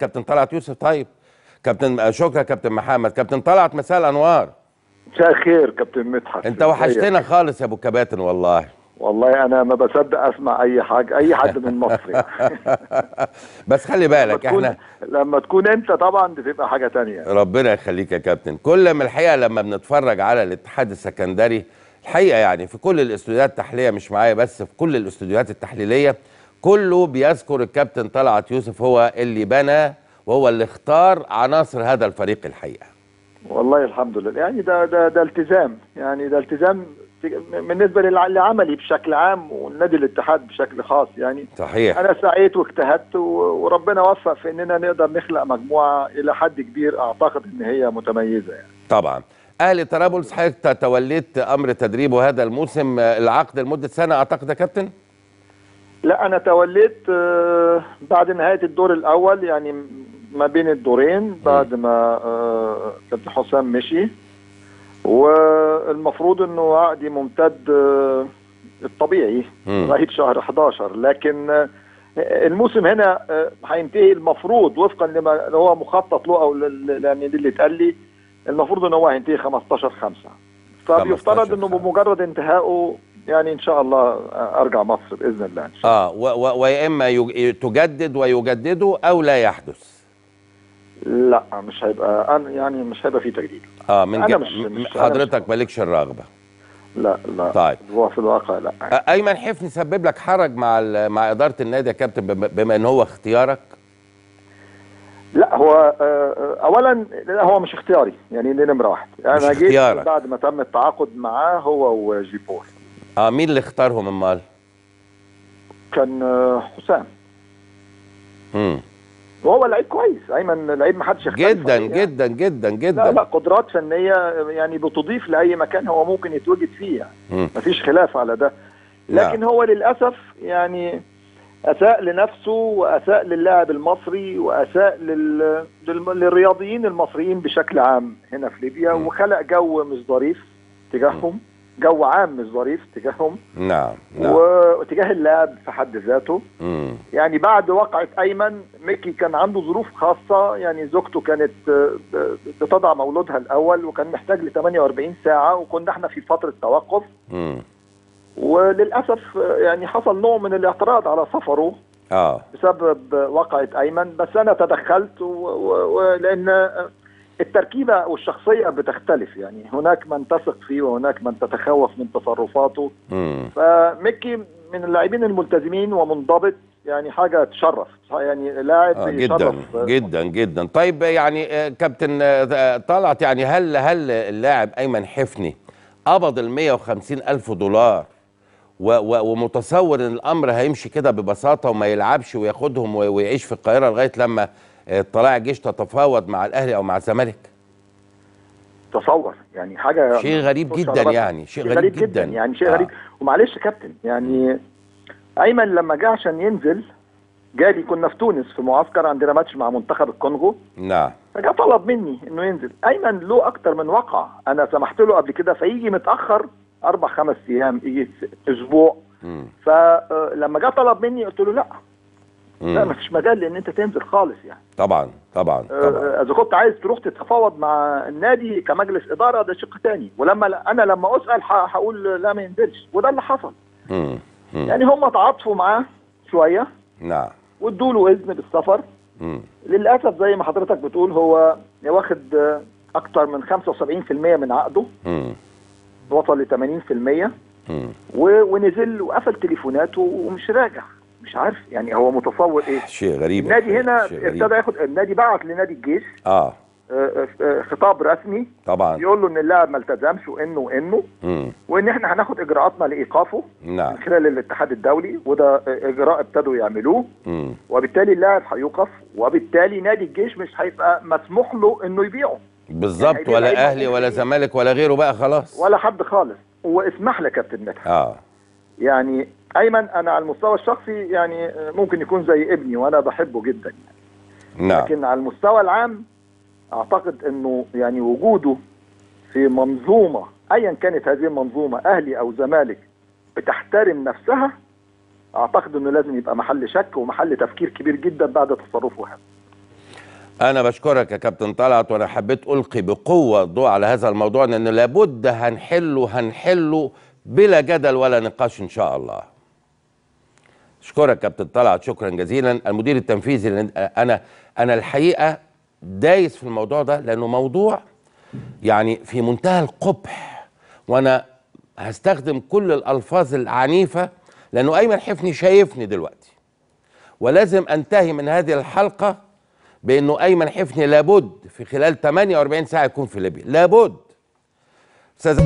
كابتن طلعت يوسف طيب. كابتن شكرا كابتن محمد. كابتن طلعت مساء الأنوار. مساء الخير كابتن مدحت. انت وحشتنا خالص يا أبو كباتن والله. والله أنا ما بصدق أسمع أي حاجة أي حد من مصر. بس خلي لما بالك تكون إحنا لما تكون أنت طبعا بتبقى حاجة تانية. ربنا يخليك يا كابتن. كل ما الحقيقة لما بنتفرج على الاتحاد السكندري الحقيقة يعني في كل الاستوديوهات التحليلية مش معايا بس في كل الاستوديوهات التحليلية كله بيذكر الكابتن طلعت يوسف هو اللي بنى وهو اللي اختار عناصر هذا الفريق الحقيقة. والله الحمد لله. يعني ده ده ده التزام. يعني ده التزام بالنسبة لعملي بشكل عام ونادي الاتحاد بشكل خاص يعني. صحيح. أنا سعيت واجتهدت و- وربنا وفق في إننا نقدر نخلق مجموعة إلى حد كبير أعتقد إن هي متميزة يعني. طبعا. أهلي طرابلس حضرتك توليت أمر تدريبه هذا الموسم آه، العقد لمدة سنة أعتقد يا كابتن؟ لا أنا توليت آه، بعد نهاية الدور الأول يعني ما بين الدورين بعد ما آه، كابتن حسام مشي. والمفروض إنه عقدي ممتد آه، الطبيعي. لغايه شهر 11 لكن آه، الموسم هنا آه، هينتهي المفروض وفقا لما هو مخطط له أو يعني اللي اتقال لي المفروض ان هو هينتهي 15 5 فبيفترض 15 انه. بمجرد انتهائه يعني إن شاء الله أرجع مصر بإذن الله إن شاء الله. آه ويا إما تجدد ويجددوا أو لا يحدث لا مش هيبقى يعني مش هيبقى في تجديد آه من أنا مش- مش- حضرتك مالكش الرغبة. لا لا. طيب. هو في الواقع لا. أيمن حفني سبب لك حرج مع مع إدارة النادي يا كابتن بم- بما إن هو اختيارك؟ لا هو آه، آه، اولا لا هو مش اختياري. يعني دي نمرة واحد. أنا مش جيت اختيارك. بعد ما تم التعاقد معاه هو وجيبور. آه مين اللي اختارهم أمال؟ كان آه، حسام. مم. وهو لعيب كويس. ايمن لعيب ما حدش جدا عليه يعني. جدا جدا جدا. لا لا قدرات فنية يعني بتضيف لأي مكان هو ممكن يتوجد فيه يعني. مفيش خلاف على ده. لكن هو للأسف يعني أساء لنفسه وأساء للاعب المصري وأساء لل... لل... للرياضيين المصريين بشكل عام هنا في ليبيا. وخلق جو مش ظريف تجاههم. جو عام مش ظريف تجاههم. نعم نعم. وتجاه اللاعب في حد ذاته. مم. يعني بعد وقعة أيمن ميكي كان عنده ظروف خاصة. يعني زوجته كانت آه، بتضع مولودها الأول وكان محتاج ل 48 ساعة وكنا إحنا في فترة توقف. مم. وللأسف آه، يعني حصل نوع من الاعتراض على سفره آه. بسبب وقعة أيمن. بس أنا تدخلت و- و- ولأن التركيبة والشخصية بتختلف يعني هناك من تثق فيه وهناك من تتخوف من تصرفاته. مم. فميكي من اللاعبين الملتزمين ومنضبط يعني حاجة تشرف يعني لاعب آه جدا يشرف. جدا جدا طيب يعني آه، كابتن آه، طلعت يعني هل هل اللاعب أيمن حفني قبض ال 150 ألف دولار و و ومتصور إن الأمر هيمشي كده ببساطة وما يلعبش وياخدهم ويعيش في القاهرة لغاية لما طلائع الجيش تتفاوض مع الأهلي أو مع الزمالك؟ تصور يعني حاجة شيء غريب تخش جدا. يعني شيء غريب جدا يعني شيء آه. غريب ومعلش يا كابتن يعني أيمن لما جه عشان ينزل جالي كنا في تونس في معسكر عندنا ماتش مع منتخب الكونغو. نعم. فجاء طلب مني إنه ينزل. أيمن له أكتر من وقع أنا سمحت له قبل كده فيجي متأخر أربع خمس أيام يجي أسبوع. فلما جه طلب مني قلت له لا. لا مم. مفيش مجال لأن انت تنزل خالص يعني طبعا طبعا طبعا آه، إذا كنت عايز تروح تتفاوض مع النادي كمجلس إدارة ده شق تاني ولما أنا لما أسأل هقول لا ما ينزلش وده اللي حصل مم. مم. يعني هم تعاطفوا معاه شوية نعم وادوا له إذن بالسفر مم. للأسف زي ما حضرتك بتقول هو واخد آه، أكتر من 75% من عقده مم. وصل ل 80% مم. ونزل وقفل تليفوناته ومش راجع مش عارف يعني هو متصور إيه؟ شيء غريب. النادي هنا. ابتدى ياخد النادي بعت لنادي الجيش. آه. آه، آه، خطاب رسمي. طبعا. يقول له إن اللاعب ما التزمش وإنه وإنه. مم. وإن إحنا هناخد إجراءاتنا لإيقافه. نعم. من خلال الاتحاد الدولي. وده إجراء ابتدوا يعملوه. مم. وبالتالي اللاعب هيوقف. وبالتالي نادي الجيش مش هيبقى مسموح له إنه يبيعه. بالظبط هيبقى ولا أهلي ولا. زمالك ولا غيره بقى خلاص. ولا حد خالص. واسمح لي يا كابتن مدحت. آه. يعني أيمن أنا على المستوى الشخصي يعني ممكن يكون زي ابني وأنا بحبه جدا نعم. لكن على المستوى العام أعتقد إنه يعني وجوده في منظومة ايا كانت هذه المنظومة أهلي أو زمالك بتحترم نفسها أعتقد إنه لازم يبقى محل شك ومحل تفكير كبير جدا بعد تصرفه هذا. أنا بشكرك يا كابتن طلعت وأنا حبيت ألقي بقوة الضوء على هذا الموضوع لأن لابد هنحله هنحله بلا جدل ولا نقاش إن شاء الله. أشكرك كابتن طلعت شكرا جزيلا. المدير التنفيذي أنا أنا الحقيقة دايس في الموضوع ده لأنه موضوع يعني في منتهى القبح. وأنا هستخدم كل الألفاظ العنيفة لأنه أيمن حفني شايفني دلوقتي. ولازم أنتهي من هذه الحلقة بأنه أيمن حفني لابد في خلال 48 ساعة يكون في ليبيا. لابد. أستاذ